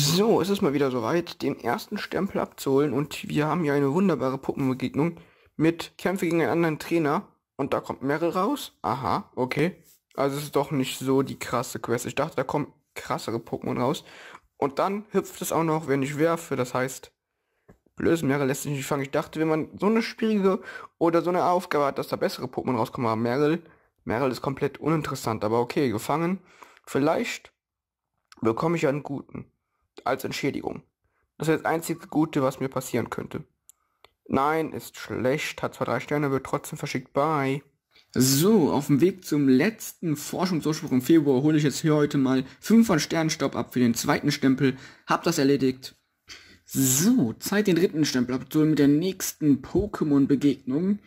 So, es ist mal wieder soweit, den ersten Stempel abzuholen und wir haben hier eine wunderbare Puppenbegegnung mit Kämpfe gegen einen anderen Trainer und da kommt Meryl raus. Aha, okay. Also es ist doch nicht so die krasse Quest. Ich dachte, da kommen krassere Pokémon raus. Und dann hüpft es auch noch, wenn ich werfe. Das heißt, blödes Meryl lässt sich nicht fangen. Ich dachte, wenn man so eine schwierige oder so eine Aufgabe hat, dass da bessere Pokémon rauskommen. Aber Meryl, Meryl ist komplett uninteressant. Aber okay, gefangen. Vielleicht bekomme ich einen guten als Entschädigung. Das ist das einzige Gute, was mir passieren könnte. Nein, ist schlecht, hat zwar drei Sterne, wird trotzdem verschickt. Bye. So, auf dem Weg zum letzten Forschungsdurchbruch im Februar hole ich jetzt hier heute mal 5 von Sternenstaub ab für den zweiten Stempel. Hab das erledigt. So, Zeit den dritten Stempel abzuholen mit der nächsten Pokémon-Begegnung.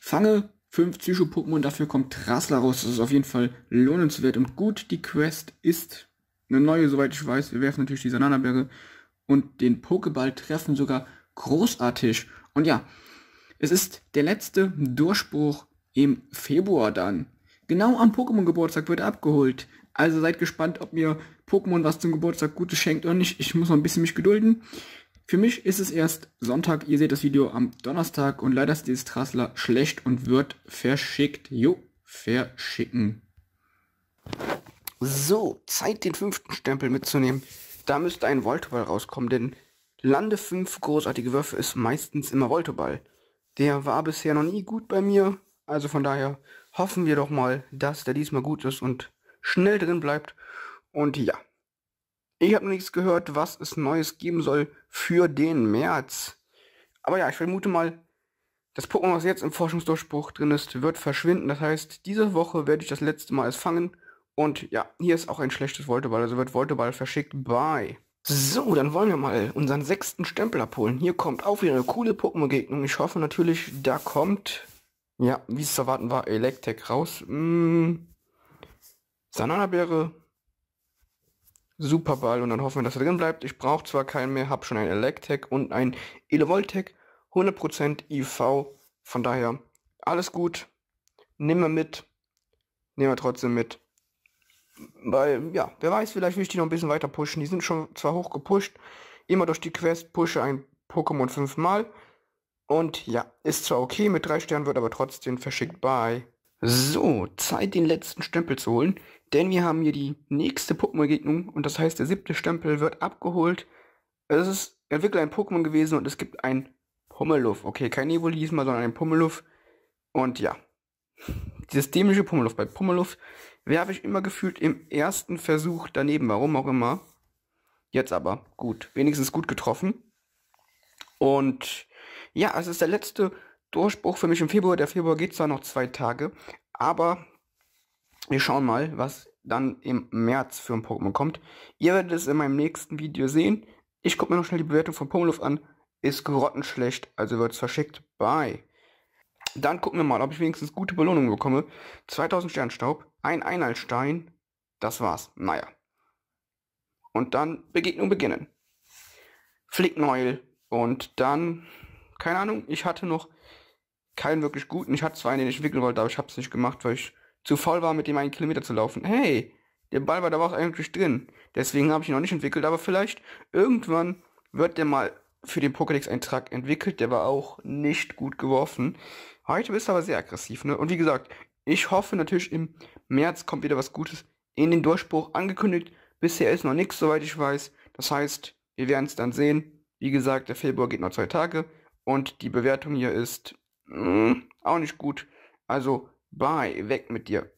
Fange 5 Psycho-Pokémon, dafür kommt Trassler raus. Das ist auf jeden Fall lohnenswert und gut. Die Quest ist eine neue, soweit ich weiß. Wir werfen natürlich die Sananaberge und den Pokéball treffen sogar großartig. Und ja, es ist der letzte Durchbruch im Februar dann. Genau am Pokémon-Geburtstag wird abgeholt. Also seid gespannt, ob mir Pokémon was zum Geburtstag Gutes schenkt oder nicht. Ich muss noch ein bisschen mich gedulden. Für mich ist es erst Sonntag. Ihr seht das Video am Donnerstag und leider ist dieses Trassler schlecht und wird verschickt. Jo, verschicken. So, Zeit den fünften Stempel mitzunehmen. Da müsste ein Voltoball rauskommen, denn Lande 5 großartige Würfe ist meistens immer Voltoball. Der war bisher noch nie gut bei mir, also von daher hoffen wir doch mal, dass der diesmal gut ist und schnell drin bleibt. Und ja, ich habe nichts gehört, was es Neues geben soll für den März. Aber ja, ich vermute mal, das Pokémon, was jetzt im Forschungsdurchbruch drin ist, wird verschwinden. Das heißt, diese Woche werde ich das letzte Mal es fangen und ja, hier ist auch ein schlechtes Volteball, also wird Volteball verschickt. Bye. So, dann wollen wir mal unseren sechsten Stempel abholen. Hier kommt auch wieder eine coole Pokémon-Gegnung. Ich hoffe natürlich, da kommt, ja, wie es zu erwarten war, Electek raus. Mm, Sananabeere, Superball und dann hoffen wir, dass er drin bleibt. Ich brauche zwar keinen mehr, habe schon ein Electek und ein Elevoltec, 100% IV. Von daher, alles gut. Nehmen wir mit. Nehmen wir trotzdem mit. Weil, ja, wer weiß, vielleicht will ich die noch ein bisschen weiter pushen. Die sind schon zwar hoch gepusht. Immer durch die Quest pushe ein Pokémon fünfmal. Und ja, ist zwar okay mit drei Sternen, wird aber trotzdem verschickt. Bye. So, Zeit den letzten Stempel zu holen. Denn wir haben hier die nächste Pokémon-Begegnung. Und das heißt, der siebte Stempel wird abgeholt. Es ist Entwickler ein Pokémon gewesen und es gibt ein Pummeluff. Okay, kein diesmal, sondern ein Pummeluff. Und ja, dieses dämliche Pummeluff. Bei Pummeluff werfe ich immer gefühlt im ersten Versuch daneben, warum auch immer. Jetzt aber, gut, wenigstens gut getroffen. Und ja, es ist der letzte Durchbruch für mich im Februar. Der Februar geht zwar noch zwei Tage, aber wir schauen mal, was dann im März für ein Pokémon kommt. Ihr werdet es in meinem nächsten Video sehen. Ich gucke mir noch schnell die Bewertung von Pummeluff an. Ist grottenschlecht, also wird es verschickt. Bye. Dann gucken wir mal, ob ich wenigstens gute Belohnungen bekomme. 2000 Sternstaub, ein Einheilstein. Das war's. Naja. Und dann Begegnung beginnen. Flickneul. Und dann, keine Ahnung, ich hatte noch keinen wirklich guten. Ich hatte zwar einen, den ich entwickeln wollte, aber ich habe es nicht gemacht, weil ich zu faul war, mit dem einen Kilometer zu laufen. Hey, der Ball war da auch eigentlich drin. Deswegen habe ich ihn noch nicht entwickelt, aber vielleicht irgendwann wird der mal für den Pokédex-Eintrag entwickelt. Der war auch nicht gut geworfen. Heute bist du aber sehr aggressiv, ne? Und wie gesagt, ich hoffe natürlich im März kommt wieder was Gutes in den Durchbruch angekündigt. Bisher ist noch nichts, soweit ich weiß. Das heißt, wir werden es dann sehen. Wie gesagt, der Februar geht noch zwei Tage und die Bewertung hier ist mm, auch nicht gut. Also, bye, weg mit dir.